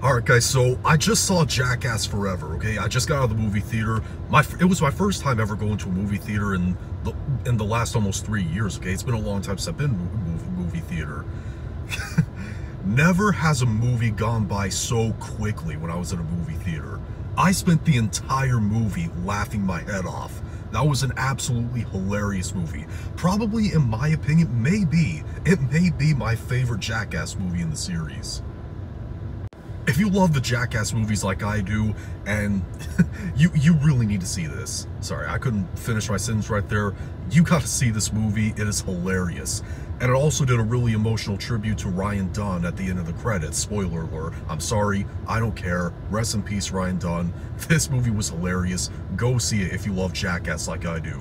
All right, guys. So I just saw Jackass Forever. Okay, I just got out of the movie theater. My it was my first time ever going to a movie theater in the in the last almost three years. Okay, it's been a long time since I've been movie, movie theater. Never has a movie gone by so quickly when I was in a movie theater. I spent the entire movie laughing my head off. That was an absolutely hilarious movie. Probably, in my opinion, maybe, it may be my favorite Jackass movie in the series if you love the Jackass movies like I do, and you you really need to see this. Sorry, I couldn't finish my sentence right there. You got to see this movie. It is hilarious. And it also did a really emotional tribute to Ryan Dunn at the end of the credits. Spoiler alert. I'm sorry. I don't care. Rest in peace, Ryan Dunn. This movie was hilarious. Go see it if you love Jackass like I do.